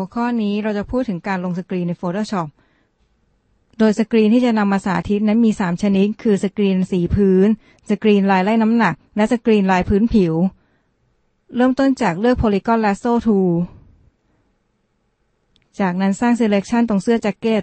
หัวข้อนี้เราจะพูดถึงการลงสกรีนใน Photoshop โดยสกรีนที่จะนำมาสาธิตนั้นมี 3 ชนิด คือสกรีนสีพื้น สกรีนลายไล่น้ำหนัก และสกรีนลายพื้นผิว เริ่มต้นจากเลือก Polygon Lasso Tool จากนั้นสร้าง Selection ตรงเสื้อแจ็คเก็ต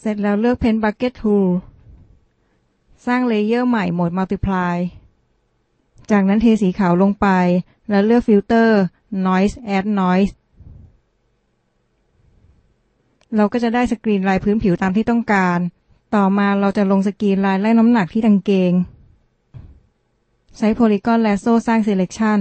เสร็จแล้วเลือก Paint Bucket Tool สร้าง layer ใหม่โหมด Multiply จากนั้นเทสีขาวลงไป แล้วเลือก filter Noise Add Noise เราก็จะได้สกรีนลายพื้นผิวตามที่ต้องการ ต่อมาเราจะลงสกรีนลายไล่น้ำหนักที่กางเกง ใช้ Polygon Lasso สร้าง Selection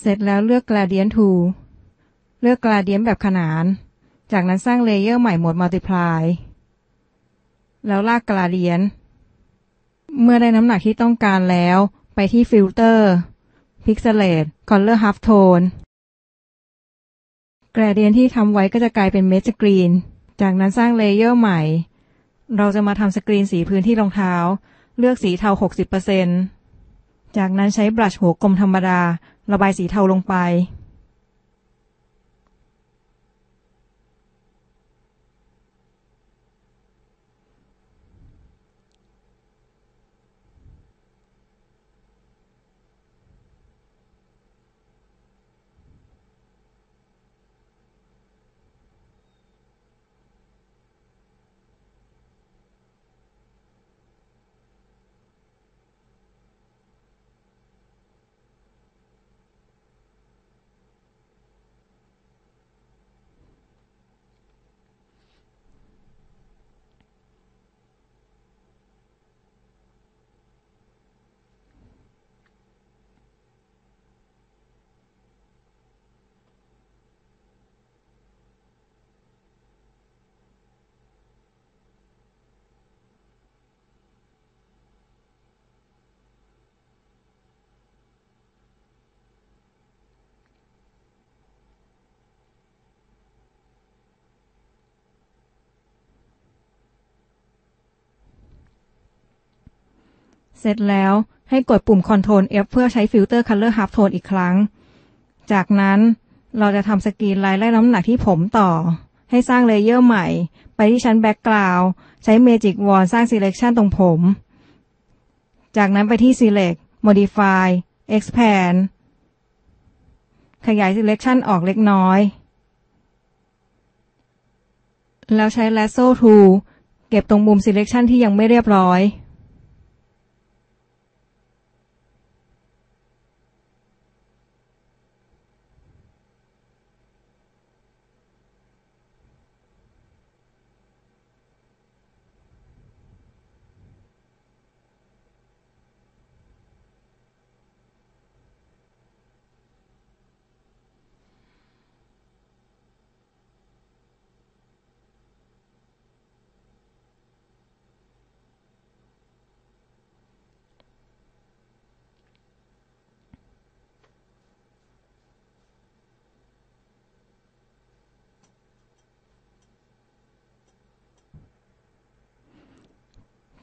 เสร็จแล้วเลือก Gradient Tool เลือก Gradient แบบขนาน จากนั้นสร้าง layer ใหม่โหมด Multiply แล้วลาก Gradient เมื่อได้น้ำหนักที่ต้องการแล้ว ไปที่ Filter Pixelate Color Halftone Gradient ที่ทำไว้ก็จะกลายเป็นเม็ดสกรีน จากนั้นสร้าง layer ใหม่ เราจะมาทำสกรีนสีพื้นที่รองเท้า เลือกสีเทา 60%จากนั้นใช้บลัชหัวกลมธรรมดา ระบายสีเทาลงไป เสร็จแล้วให้กดปุ่ม Ctrl F เพื่อใช้ filter Color Halftone อีกครั้ง จากนั้นเราจะทำสกรีนลายไล่น้ำหนักที่ผมต่อ ให้สร้าง layer ใหม่ ไปที่ชั้น Background ใช้ Magic Wand สร้าง Selection ตรงผม จากนั้นไปที่ Select Modify Expand ขยาย Selection ออกเล็กน้อย แล้วใช้ Lasso Tool เก็บตรงมุม Selection ที่ยังไม่เรียบร้อย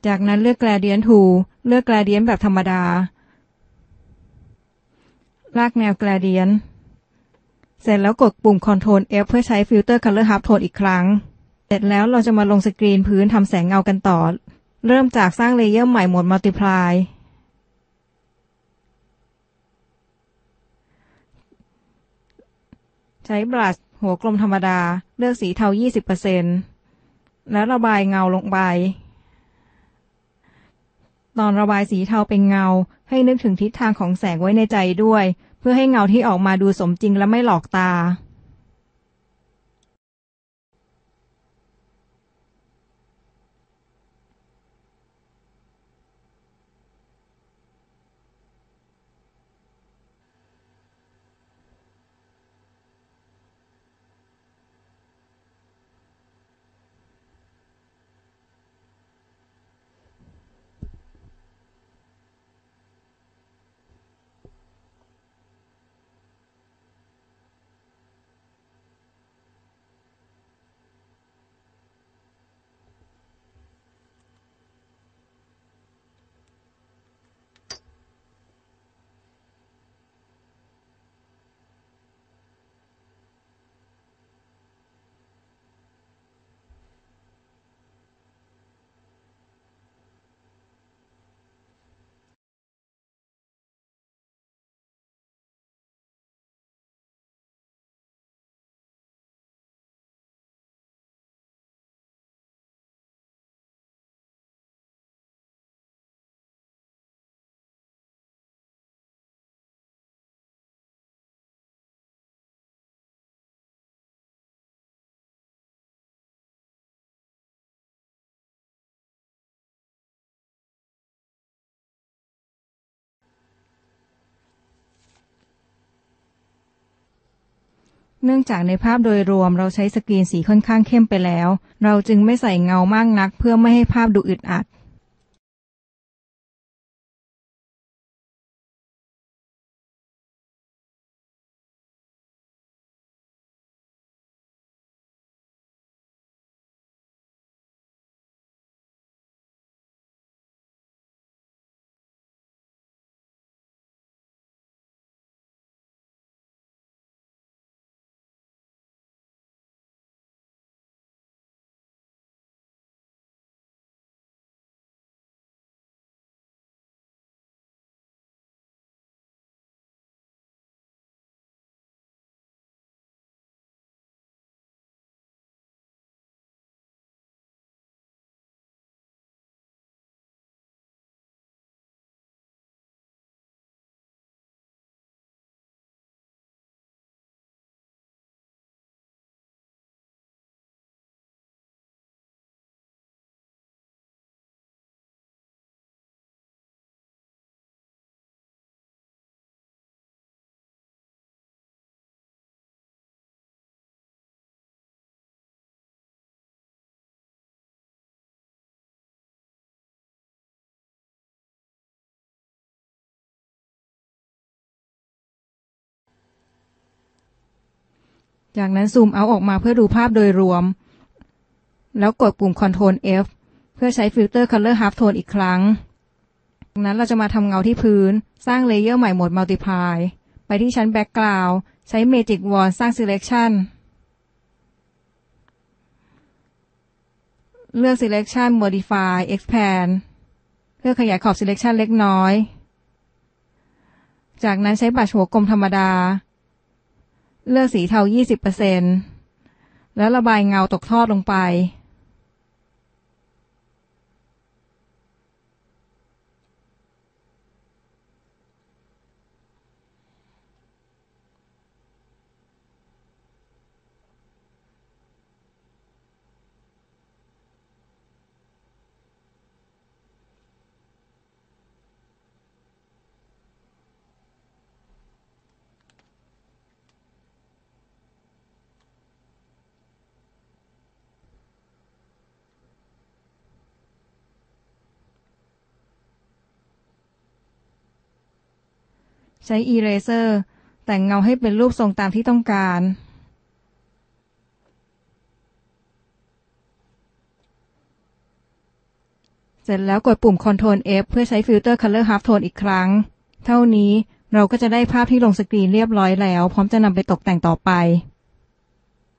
จากนั้นเลือก Gradient Tool เลือก Gradient แบบธรรมดา ลากแนว Gradient เสร็จแล้วกดปุ่ม Ctrl F เพื่อใช้ Filter Color Half Tone อีกครั้ง เสร็จแล้วเราจะมาลงสกรีนพื้นทำแสงเงากันต่อ เริ่มจากสร้างเลเยอร์ใหม่หมด Multiply ใช้บลัชหัวกลมธรรมดา เลือกสีเทา 20%แล้วระบายเงาลงไป ตอนระบายสีเทาเป็นเงา ให้นึกถึงทิศทางของแสงไว้ในใจด้วย เพื่อให้เงาที่ออกมาดูสมจริงและไม่หลอกตา เนื่องจากในภาพโดยรวมเราใช้สกรีนสีค่อนข้างเข้มไปแล้ว เราจึงไม่ใส่เงามากนักเพื่อไม่ให้ภาพดูอึดอัด จากนั้นซูมเอาออกมาเพื่อดูภาพโดยรวม แล้วกดปุ่ม Ctrl F เพื่อใช้ filter Color Halftone อีกครั้งจากนั้นเราจะมาทำเงาที่พื้น สร้าง layer ใหม่โหมด Multiply ไปที่ชั้น Background ใช้ Magic Wand สร้าง Selection เลือก selection modify expand เพื่อขยายขอบ selection เล็กน้อย จากนั้นใช้บัชหัวกลมธรรมดา เลือกสีเทา 20%แล้วระบายเงาตกทอดลงไป ใช้ eraser แต่งเงาให้เป็นรูปทรงตามที่ต้องการ เสร็จแล้วกดปุ่ม Ctrl F เพื่อใช้ฟิลเตอร์ Color Halftone อีกครั้ง เท่านี้เราก็จะได้ภาพที่ลงสกรีนเรียบร้อยแล้ว พร้อมจะนำไปตกแต่งต่อไป